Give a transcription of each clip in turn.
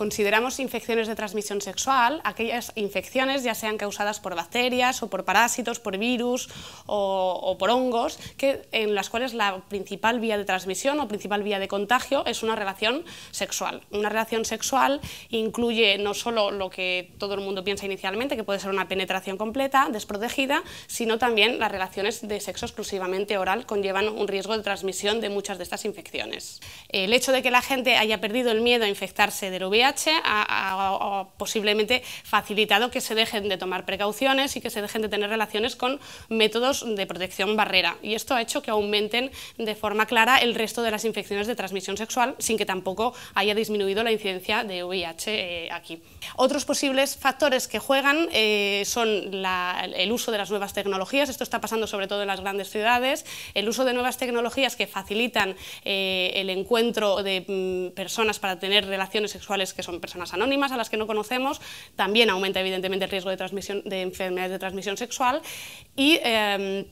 Consideramos infecciones de transmisión sexual aquellas infecciones, ya sean causadas por bacterias o por parásitos, por virus o, por hongos, que, en las cuales la principal vía de transmisión o principal vía de contagio es una relación sexual. Una relación sexual incluye no solo lo que todo el mundo piensa inicialmente, que puede ser una penetración completa, desprotegida, sino también las relaciones de sexo exclusivamente oral conllevan un riesgo de transmisión de muchas de estas infecciones. El hecho de que la gente haya perdido el miedo a infectarse del Ha, posiblemente facilitado que se dejen de tomar precauciones y que se dejen de tener relaciones con métodos de protección barrera. Y esto ha hecho que aumenten de forma clara el resto de las infecciones de transmisión sexual sin que tampoco haya disminuido la incidencia de VIH eh, aquí. Otros posibles factores que juegan eh, son el uso de las nuevas tecnologías, esto está pasando sobre todo en las grandes ciudades, el uso de nuevas tecnologías que facilitan eh, el encuentro de mm, personas para tener relaciones sexuales que son personas anónimas, a las que no conocemos, también aumenta evidentemente el riesgo de, transmisión, de enfermedades de transmisión sexual y, em,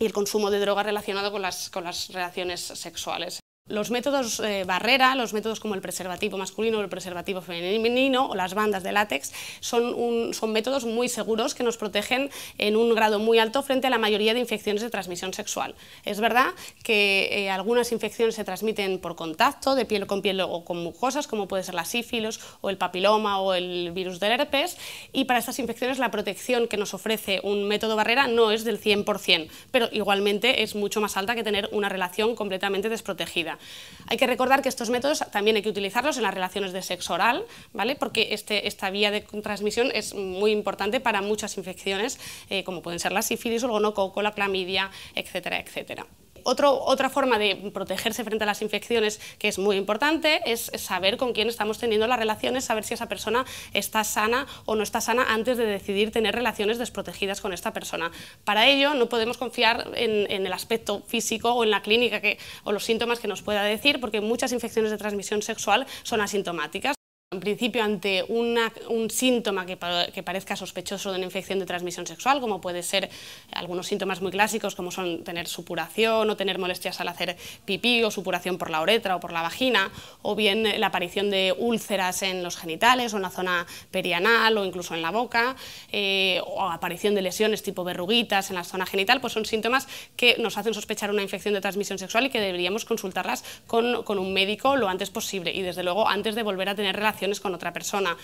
el consumo de drogas relacionado con las, con las relaciones sexuales. Los métodos eh, barrera, los métodos como el preservativo masculino o el preservativo femenino o las bandas de látex son, métodos muy seguros que nos protegen en un grado muy alto frente a la mayoría de infecciones de transmisión sexual. Es verdad que eh, algunas infecciones se transmiten por contacto, de piel con piel o con mucosas, como puede ser la sífilis o el papiloma o el virus del herpes, y para estas infecciones la protección que nos ofrece un método barrera no es del 100%, pero igualmente es mucho más alta que tener una relación completamente desprotegida. Hay que recordar que estos métodos también hay que utilizarlos en las relaciones de sexo oral, ¿vale? porque este, esta vía de transmisión es muy importante para muchas infecciones, eh, como pueden ser la sífilis, el gonococo, la clamidia, etcétera, etcétera otra forma de protegerse frente a las infecciones que es muy importante es saber con quién estamos teniendo las relaciones, saber si esa persona está sana o no está sana antes de decidir tener relaciones desprotegidas con esta persona. Para ello no podemos confiar en, el aspecto físico o en la clínica o los síntomas que nos pueda decir porque muchas infecciones de transmisión sexual son asintomáticas. En principio, ante un síntoma que, parezca sospechoso de una infección de transmisión sexual, como puede ser algunos síntomas muy clásicos, como son tener supuración o tener molestias al hacer pipí o supuración por la uretra o por la vagina, o bien la aparición de úlceras en los genitales o en la zona perianal o incluso en la boca, eh, o aparición de lesiones tipo verruguitas en la zona genital, pues son síntomas que nos hacen sospechar una infección de transmisión sexual y que deberíamos consultarlas con, con un médico lo antes posible y desde luego antes de volver a tener con otra persona.